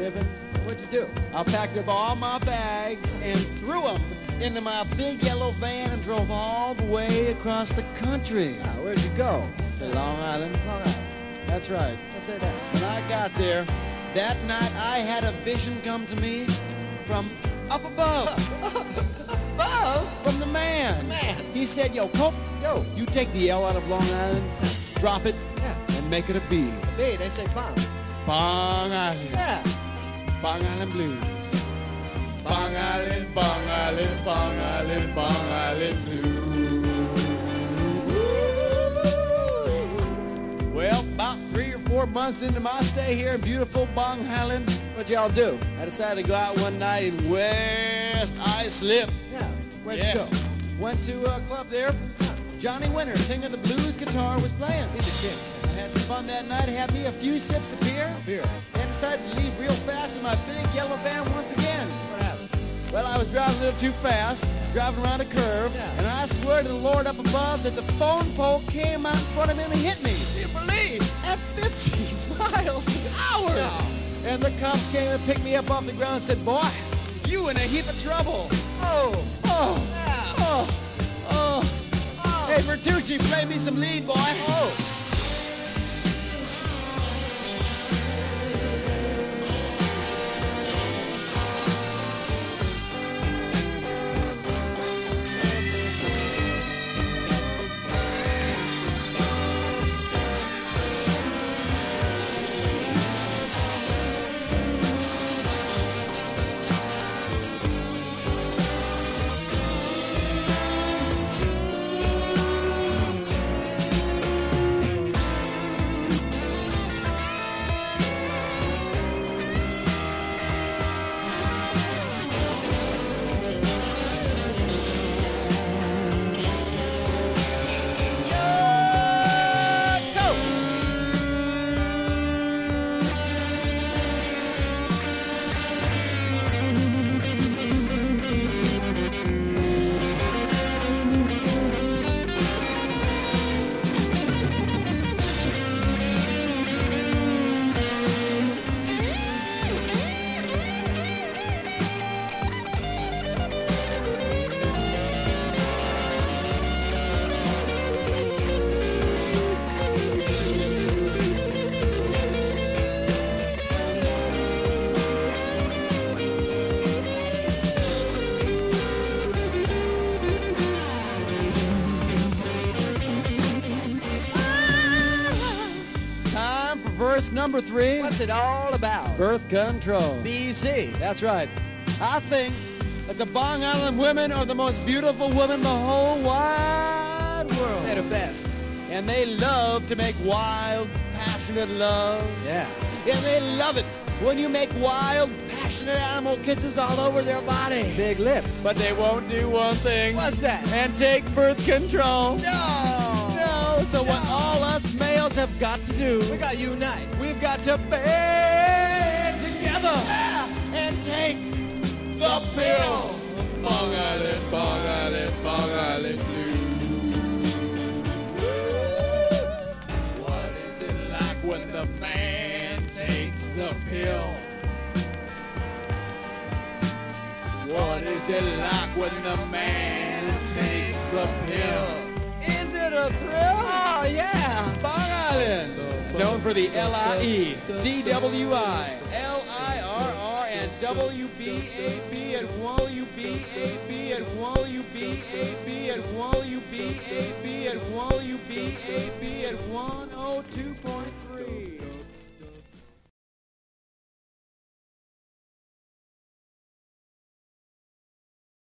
sniffing. What'd you do? I packed up all my bags and threw them into my big yellow van and drove all the way across the country. Ah, where'd you go? To Long Island. Long Island. That's right. I said that. When I got there, that night I had a vision come to me from up above. Bob? from the man. The Man. He said, yo, Cope, Yo. you take the L out of Long Island, drop it, Yeah. and make it a B. B, they say bomb. Bong Island. Yeah. Bong Island Blues. Bong Island, Bong Island, Bong Island, Bong Island Blues. Well, about three or four months into my stay here in beautiful Bong Island, What'd y'all do? I decided to go out one night in West Islip. Yeah. Where'd yeah. you go? Went to a club there. Johnny Winter, king of the blues guitar, was playing. He's a king. I had some fun that night. Had me a few sips of beer. Beer. And decided to leave real fast in my big yellow van once again. What happened? Well, I was driving a little too fast, driving around a curve, Yeah. and I swear to the Lord up above that the phone pole came out in front of me and hit me. Do you believe? At 50 miles an hour. No. And the cops came and picked me up off the ground and said, boy, you in a heap of trouble. Oh. Oh, Yeah. oh, oh. Oh. Hey, Vertucci, play me some lead, boy. Oh. Verse number three. What's it all about? Birth control. BC. That's right. I think that the Bong Island women are the most beautiful women in the whole wide world. They're the best. And they love to make wild, passionate love. Yeah. And they love it when you make wild, passionate animal kisses all over their body. Big lips. But they won't do one thing. What's that? And take birth control. No. So what all us males have got to do, We got to unite. we've got to band together and take the pill. Bong Island, Bong Island, Bong Island Blues. What is it like when the man takes the pill? What is it like when the man takes the pill? Is it a thrill? Yeah. Bong Island, known for the L-I-E, D-W-I, L-I-R-R, and W-B-A-B, and W-B-A-B, and W-B-A-B, and W-B-A-B, and W-B-A-B, and 102.3.